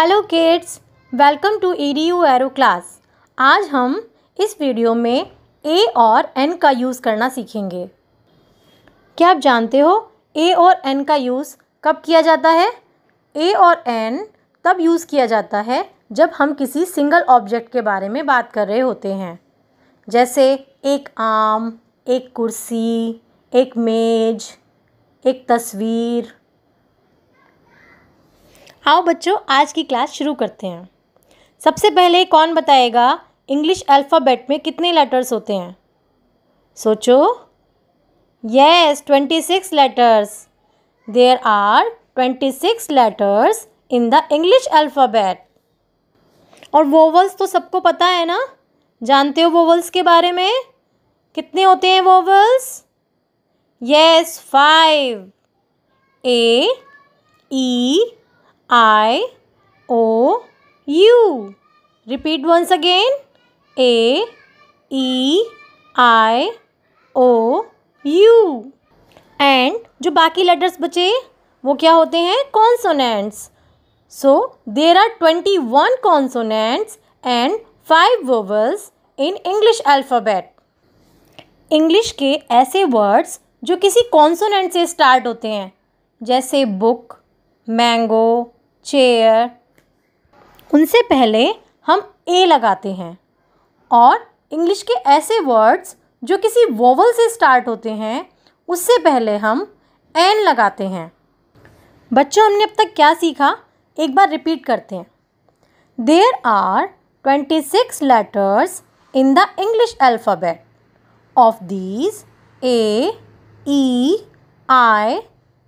Hello kids welcome to E D U arrow class आज हम इस वीडियो में ए और एन का यूज़ करना सीखेंगे। क्या आप जानते हो ए और एन का यूज़ कब किया जाता है? ए और एन तब यूज़ किया जाता है जब हम किसी सिंगल ऑब्जेक्ट के बारे में बात कर रहे होते हैं। जैसे एक आम, एक कुर्सी, एक मेज, एक तस्वीर आओ बच्चों, आज की क्लास शुरू करते हैं। सबसे पहले कौन बताएगा इंग्लिश अल्फ़ाबेट में कितने लेटर्स होते हैं? सोचो। Yes twenty six letters there are twenty six letters in the English alphabet और वोवल्स तो सबको पता है ना? जानते हो वोवल्स के बारे में? कितने होते हैं vowels yes five A E I O U repeat once again A E I O U and जो बाकी लेटर्स बचे, वो क्या होते हैं? Consonants so there are twenty one consonants and five vowels in English alphabet English के ऐसे words जो किसी कॉन्सोनेंट से स्टार्ट होते हैं, जैसे बुक मैंगो चेयर। उनसे पहले हम ए लगाते हैं और इंग्लिश के ऐसे वर्ड्स जो किसी वोवल से स्टार्ट होते हैं, उससे पहले हम एन लगाते हैं। बच्चों, हमने अब तक क्या सीखा? एक बार रिपीट करते हैं। There are twenty six letters in the English alphabet of these A E I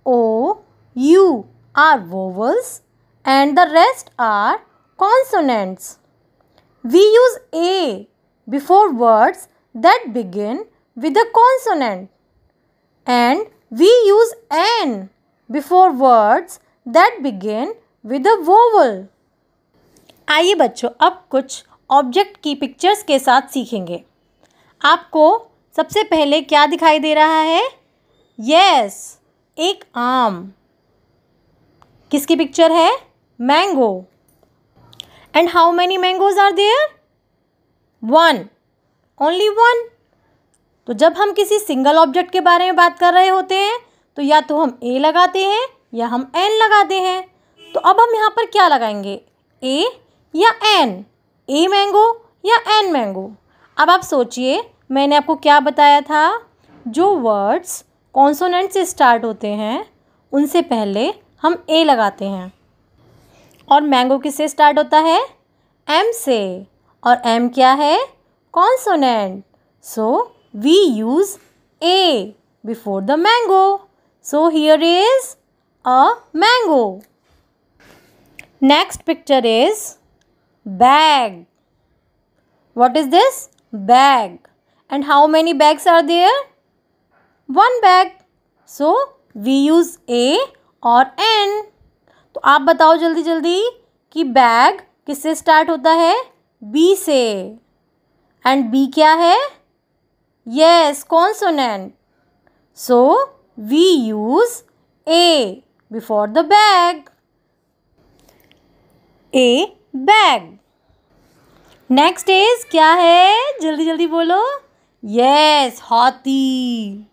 O U are vowels. And the rest are consonants. We use A before words that begin with a consonant and we use N before words that begin with a vowel. आइए बच्चों अब कुछ object की pictures के साथ सीखेंगे आपको सबसे पहले क्या दिखाई दे रहा है यस yes, एक आम किसकी पिक्चर है mango and how many mangoes are there one only one तो जब हम किसी सिंगल ऑब्जेक्ट के बारे में बात कर रहे होते हैं तो या तो हम ए लगाते हैं, या हम एन लगाते हैं। तो अब हम यहाँ पर क्या लगाएँगे? ए या एन ए मैंगो या एन मैंगो अब आप सोचिए, मैंने आपको क्या बताया था? जो वर्ड्स कॉन्सोनेंट से स्टार्ट होते हैं, उनसे पहले हम ए लगाते हैं। और मैंगो किससे स्टार्ट होता है? एम से। और एम क्या है? Consonant so we use A before the mango so here is a mango next picture is bag what is this? Bag. And how many bags are there? One bag. So, we use a और an तो आप बताओ जल्दी जल्दी कि bag किससे start होता है? बी से। एंड बी क्या है? Yes consonant so we use A before the bag a bag next is क्या है? जल्दी जल्दी बोलो। यस हाथी.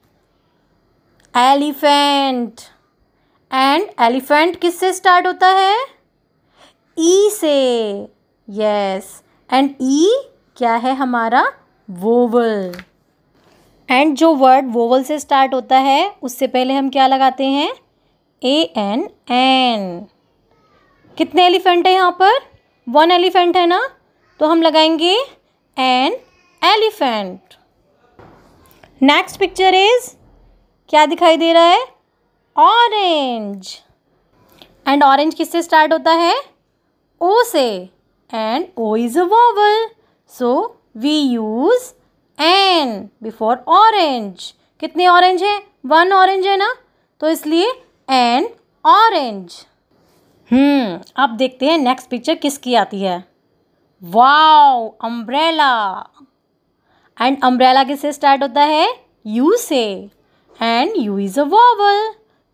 एलिफेंट एंड एलिफेंट किससे स्टार्ट होता है? ई e से। यस एंड ई क्या है हमारा? वोवल एंड जो वर्ड वोवल से स्टार्ट होता है, उससे पहले हम क्या लगाते हैं? ए एन एन कितने एलिफेंट है यहाँ पर? वन एलिफेंट है ना? तो हम लगाएँगे an elephant next picture is क्या दिखाई दे रहा है? ऑरेंज एंड ऑरेंज किससे स्टार्ट होता है? ओ से. And O is a vowel so we use an before orange कितने ऑरेंज है? वन ऑरेंज है ना? तो इसलिए एन ऑरेंज हम्म अब देखते हैं नेक्स्ट पिक्चर किसकी आती है? वाओ अम्ब्रेला एंड अम्ब्रेला किससे स्टार्ट होता है? यू से. And U is a vowel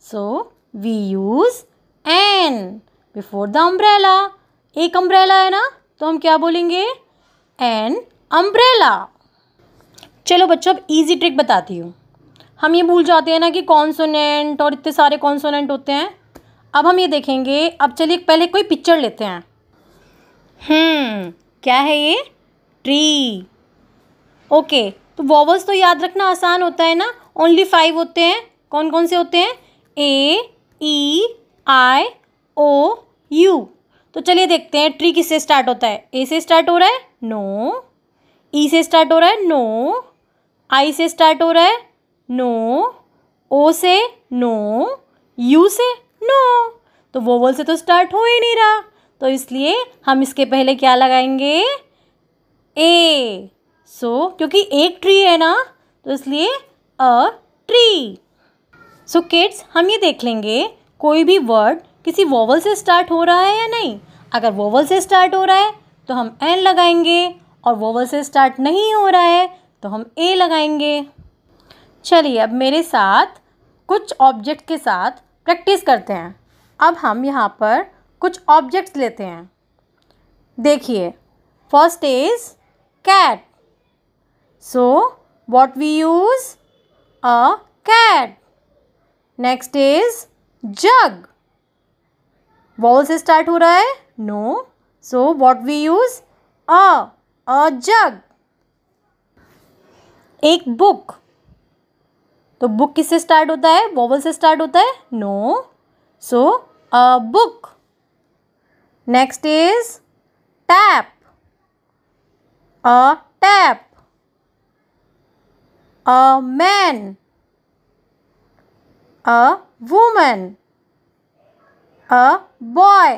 So, we use N before the umbrella. एक अम्ब्रेला है ना? तो हम क्या बोलेंगे? एन अम्ब्रेला चलो बच्चों, अब इजी ट्रिक बताती हूँ। हम ये भूल जाते हैं ना कि कॉन्सोनेंट और इतने सारे कॉन्सोनेंट होते हैं। अब हम ये देखेंगे। अब चलिए पहले कोई पिक्चर लेते हैं। हम्म क्या है ये? ट्री ओके तो वॉवल्स तो याद रखना आसान होता है ना? ओनली फाइव होते हैं। कौन कौन से होते हैं? ए ई आई ओ यू तो चलिए देखते हैं ट्री किससे स्टार्ट होता है? ए से स्टार्ट हो रहा है? नो ई से स्टार्ट हो रहा है? नो आई से स्टार्ट हो रहा है? नो ओ से? नो यू से? नो तो वोवल से तो स्टार्ट हो ही नहीं रहा। तो इसलिए हम इसके पहले क्या लगाएँगे? ए सो so, क्योंकि एक ट्री है ना तो इसलिए a tree so so kids हम ये देख लेंगे कोई भी वर्ड किसी वोवल से स्टार्ट हो रहा है या नहीं। अगर वोवल से स्टार्ट हो रहा है तो हम एन लगाएँगे और वोवल से स्टार्ट नहीं हो रहा है तो हम ए लगाएँगे। चलिए, अब मेरे साथ कुछ ऑब्जेक्ट के साथ प्रैक्टिस करते हैं। अब हम यहाँ पर कुछ ऑब्जेक्ट्स लेते हैं। देखिए first is cat so what we use a cat next is jug vowel से स्टार्ट हो रहा है? No so what we use a jug एक बुक तो बुक किससे स्टार्ट होता है? वॉवल से स्टार्ट होता है? No so a book next is tap a tap a man a woman a boy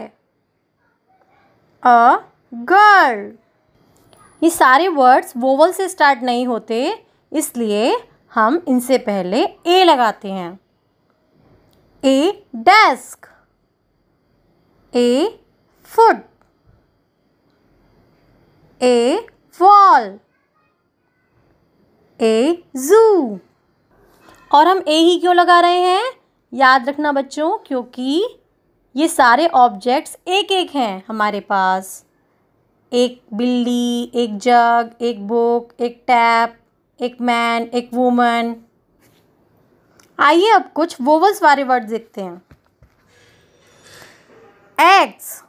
a girl ये सारे वर्ड्स वोवल से स्टार्ट नहीं होते, इसलिए हम इनसे पहले ए लगाते हैं। A desk a foot a wall a zoo और हम ए ही क्यों लगा रहे हैं? याद रखना बच्चों क्योंकि ये सारे ऑब्जेक्ट्स एक एक हैं हमारे पास। एक बिल्ली एक जग एक बुक एक टैप एक मैन एक वूमन आइए अब कुछ वोवल्स वाले वर्ड देखते हैं। एक्स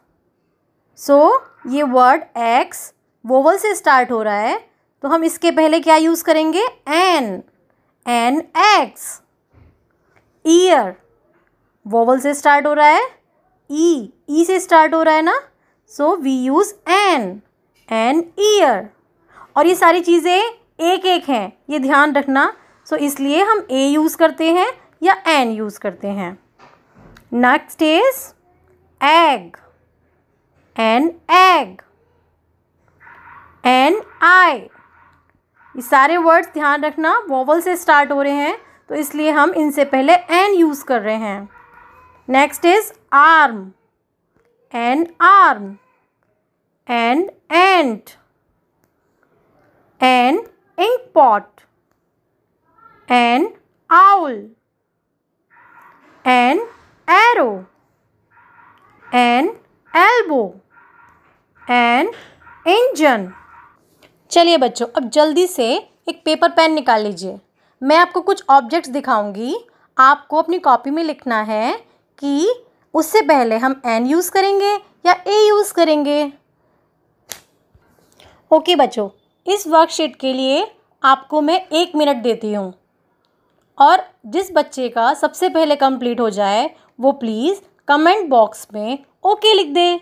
सो so, ये वर्ड एक्स वोवल से स्टार्ट हो रहा है तो हम इसके पहले क्या यूज़ करेंगे? An an ax. Ear. Vowel से स्टार्ट हो रहा है। ई e, ई e से स्टार्ट हो रहा है ना? So we use an an ear और ये सारी चीज़ें एक एक हैं। ये ध्यान रखना। सो so इसलिए हम ए यूज़ करते हैं या एन यूज़ करते हैं। Next is egg an egg an eye ये सारे वर्ड्स ध्यान रखना वॉवल से स्टार्ट हो रहे हैं तो इसलिए हम इनसे पहले एन यूज़ कर रहे हैं। Next is arm an arm and ant an ink pot an owl an arrow an elbow an engine. चलिए बच्चों, अब जल्दी से एक पेपर पेन निकाल लीजिए। मैं आपको कुछ ऑब्जेक्ट्स दिखाऊँगी। आपको अपनी कॉपी में लिखना है कि उससे पहले हम एन यूज़ करेंगे या ए यूज़ करेंगे। ओके बच्चों, इस वर्कशीट के लिए आपको मैं एक मिनट देती हूँ। और जिस बच्चे का सबसे पहले कंप्लीट हो जाए, वो प्लीज़ कमेंट बॉक्स में ओके लिख दे।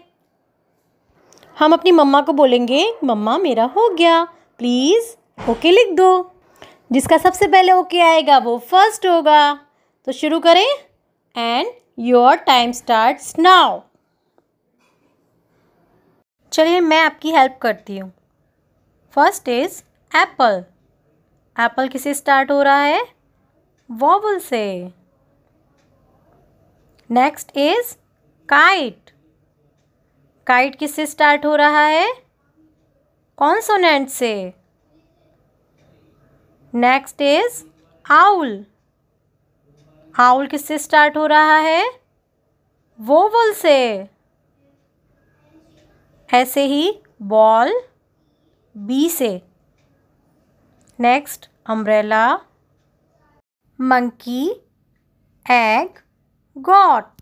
हम अपनी मम्मा को बोलेंगे, मम्मा, मेरा हो गया। प्लीज़ ओके लिख दो। जिसका सबसे पहले ओके आएगा वो फ़र्स्ट होगा। तो शुरू करें। And your time starts now चलिए, मैं आपकी हेल्प करती हूँ। फ़र्स्ट इज़ एप्पल एप्पल किसे स्टार्ट हो रहा है? वॉवल से। नेक्स्ट इज़ काइट काइट किससे स्टार्ट हो रहा है? कॉन्सोनेंट से। नेक्स्ट इज़ आउल आउल किससे स्टार्ट हो रहा है? वोवल से। ऐसे ही बॉल बी से। Next umbrella monkey egg goat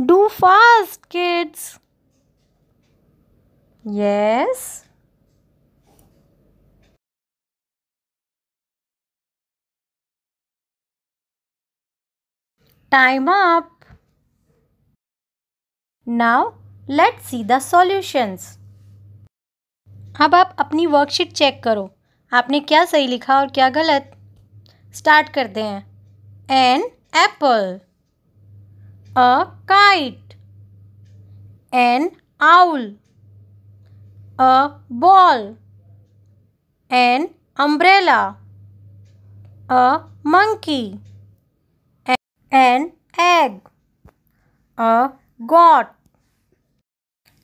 do fast kids yes Time up. Now, let's see the solutions. अब आप अपनी वर्कशीट चेक करो। आपने क्या सही लिखा और क्या गलत? स्टार्ट करते हैं। An apple a kite an owl a ball an umbrella a monkey an egg a goat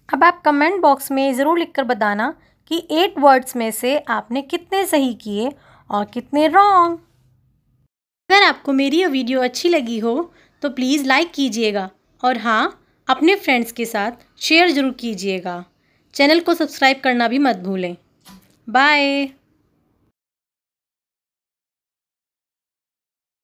अब आप कमेंट बॉक्स में ज़रूर लिखकर बताना कि एट वर्ड्स में से आपने कितने सही किए और कितने रॉन्ग अगर आपको मेरी ये वीडियो अच्छी लगी हो तो प्लीज़ लाइक कीजिएगा। और हाँ अपने फ्रेंड्स के साथ शेयर ज़रूर कीजिएगा। चैनल को सब्सक्राइब करना भी मत भूलें। बाय